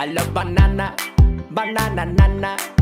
I love banana, banana, nana.